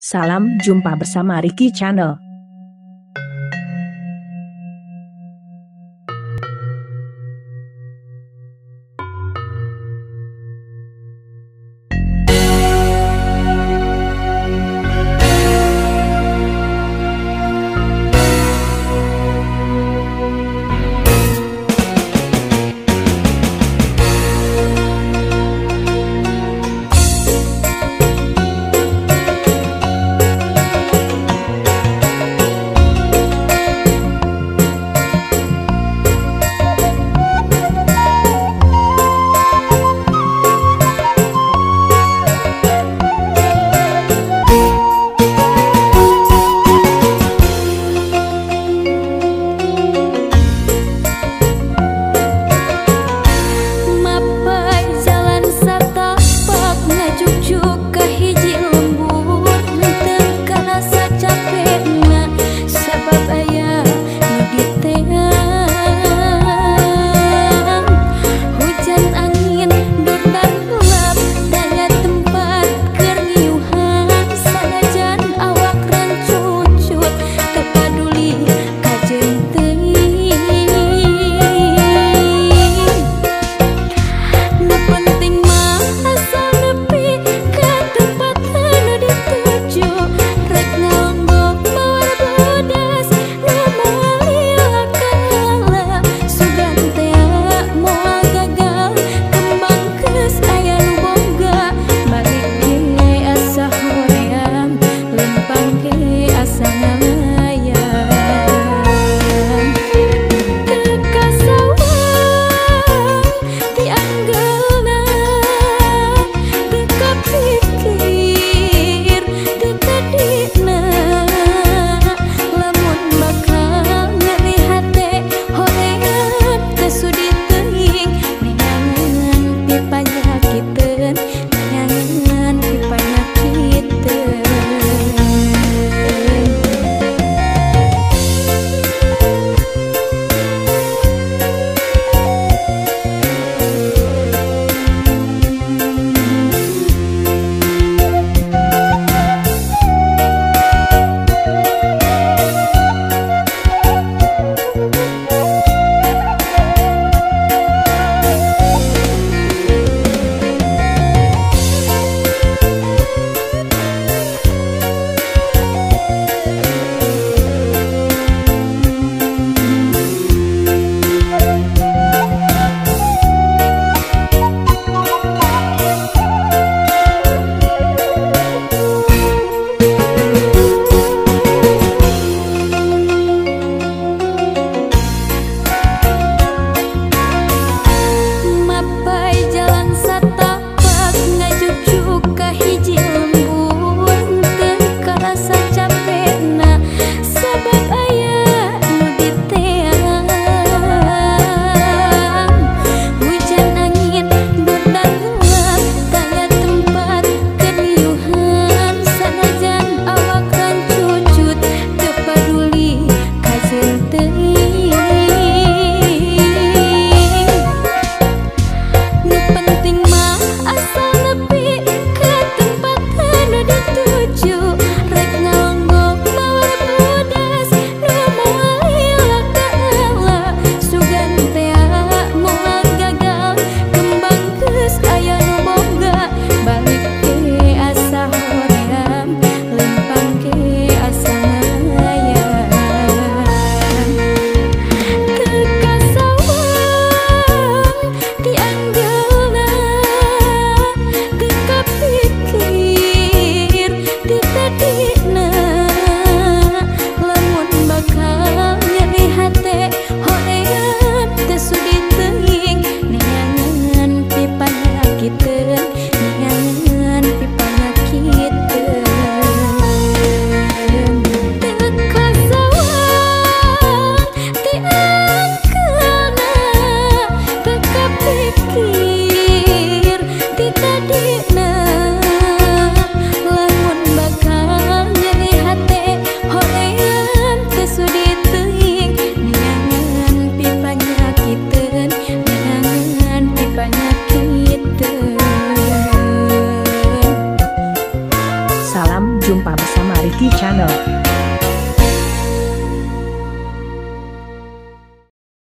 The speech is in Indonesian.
Salam jumpa bersama Ricky Channel. Bersama Ricky Channel.